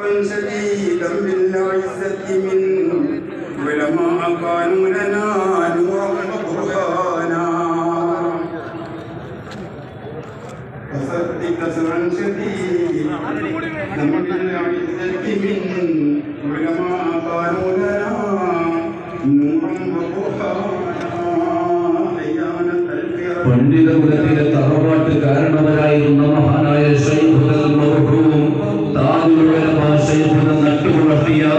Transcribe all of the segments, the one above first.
عن شديدا بالعزة من ولما كانوا لنا نورا وبرهانا فصدق سرا شديدا بالعزة من ولما كانوا لنا نورا وبرهانا പണ്ഡിത കുലത്തിലെ തറവാട്ട് കാരണവരായിരുന്നവർ segunda nocturnos días.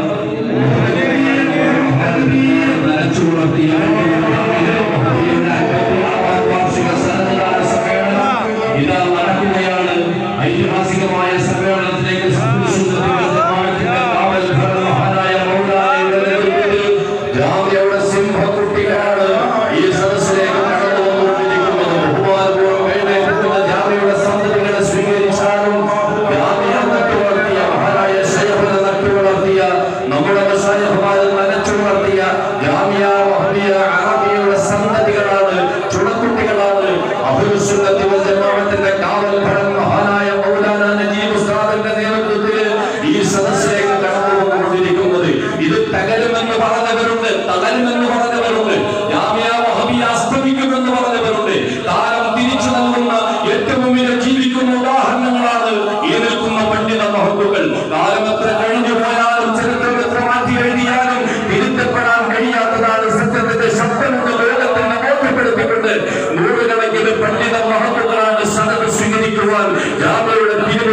Yeah, Pino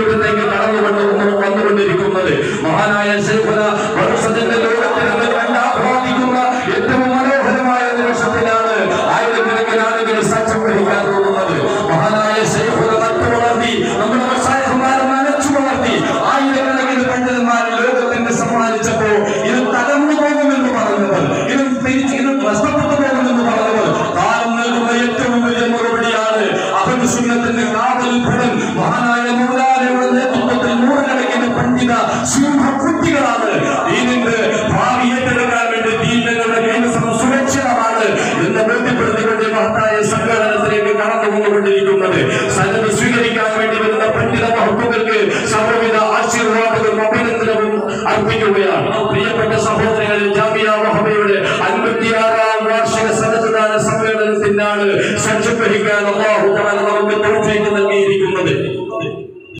അള്ളാഹുയുടെ നേതൃത്വത്തിൽ നൂറുകണക്കിന് പണ്ഡിത സിംഹകുട്ടികളാണ്. ദീനിന്റെ ഭാവി വേണ്ടി ദീനങ്ങളുടെ കൈവസം സുരക്ഷിതമാണ് എന്ന് ബോധ്യപ്പെടുത്തിക്കൊണ്ട് മഹത്തായ സംഘടനത്തിലേക്ക് കടന്നു പോകൊണ്ടിരിക്കുന്നത് സ്വീകരിക്കാൻ വേണ്ടി വരുന്ന പണ്ഡിത മഹത്വങ്ങൾക്ക് സർവവിധ ആശീർവാദവും അഭിനന്ദനവും അർപ്പിക്കുകയാണ്. പ്രിയപ്പെട്ട സഹോദരങ്ങളിൽ ജാമിയ മഹബയുടെ അൻപത്തിയാറാം വാർഷിക സന്നദ്ധദാന സമ്മേളനത്തിനാണ് സജ്ജീകരിക്കാൻ അള്ളാഹു